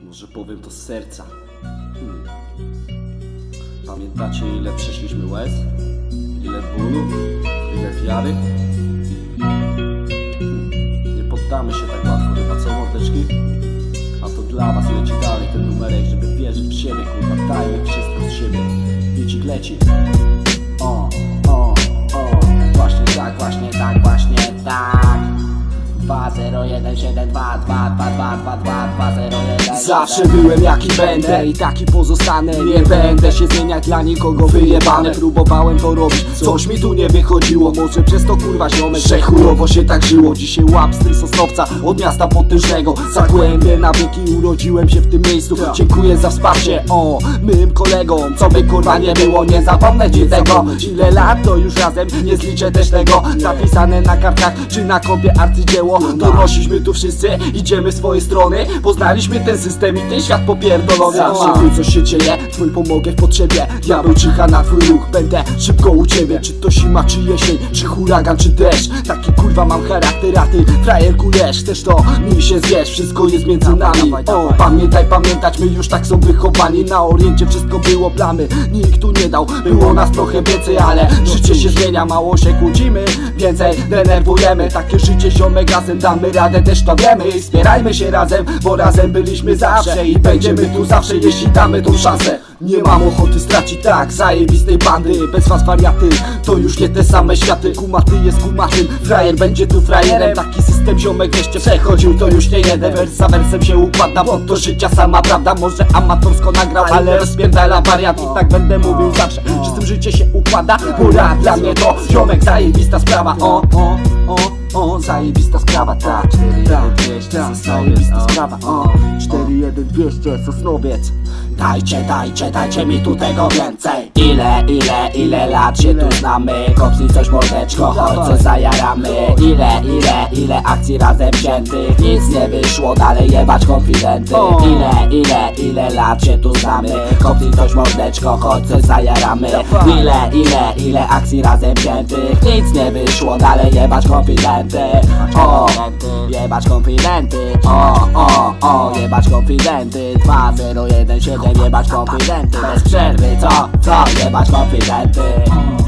Może powiem to z serca. Hmm. Pamiętacie ile przeszliśmy łez? Ile bólu? Ile wiary? Hmm. Nie poddamy się tak łatwo chyba, co mordeczki? A to dla was leci dalej ten numerek, żeby wierzyć w siebie, kurwa, dajmy wszystko z siebie. Bicik leci. O, 20172 Zawsze byłem jaki będę i taki pozostanę. Nie będę się zmieniać dla nikogo wyjebane. Próbowałem to robić, coś mi tu nie wychodziło. Może przez to kurwa ziomek, że chujowo się tak żyło. Dzisiaj łap z tym sosnowca od miasta potężnego. Zagłębię na wieki urodziłem się w tym miejscu. Dziękuję za wsparcie, o, mym kolegom Co by kurwa nie było, nie zapomnę ci tego. Ile lat to już razem, nie zliczę też tego. Napisane na kartach czy na kompie arcydzieło. Dorośliśmy tu wszyscy, idziemy w swoje strony. Poznaliśmy ten system i ten świat popierdolony. Zawsze. Wiem co się dzieje, twój pomogę w potrzebie. Diabeł czyha na twój ruch, będę szybko u ciebie. Czy to zima, czy jesień, czy huragan, czy deszcz? Taki kurwa mam charakter, a ty frajerku leż Też to mi się zwiesz, wszystko jest między nami. O, pamiętaj, pamiętać, my już tak są wychowani. Na oriencie wszystko było plamy, nikt tu nie dał. Było nas trochę więcej, ale życie się zmienia Mało się kłócimy, więcej denerwujemy Takie życie ziomek razem damy radę, też to wiemy I wspierajmy się razem, bo razem byliśmy zawsze I będziemy tu zawsze, jeśli damy tą szansę. Nie mam ochoty stracić tak zajebistej bandy Bez was wariaty, to już nie te same światy. Kumaty jest kumatym, frajer będzie tu frajerem. Taki system ziomek wreszcie przechodził, to już nie jeden. Wers za wersem się układa, bo to życia sama prawda. Może amatorsko nagrał, ale rozpierdala wariat. I tak będę mówił zawsze, że z tym życie się układa. Hurra, dla mnie to ziomek zajebista sprawa. O, o, o o, zajebista sprawa, tak. 4-1-200, zajebista sprawa, o 4-1-200, Sosnowiec Dajcie, dajcie, dajcie mi tu tego więcej. Ile, ile, ile lat się tu znamy. Kopsnij coś mordeczko, chodź co zajaramy. Ile, ile, ile akcji razem wziętych Nic nie wyszło, dalej jebać konfidenty. Ile, ile, ile lat się tu znamy. Kopsnij coś mordeczko, chodź coś zajaramy. Ile, ile, ile akcji razem wziętych Nic nie wyszło, dalej jebać konfidenty. O, jebać konfidenty. O, o, o, jebać konfidenty. 2017 jebać konfidenty. Bez przerwy, co, co, jebać konfidenty like that.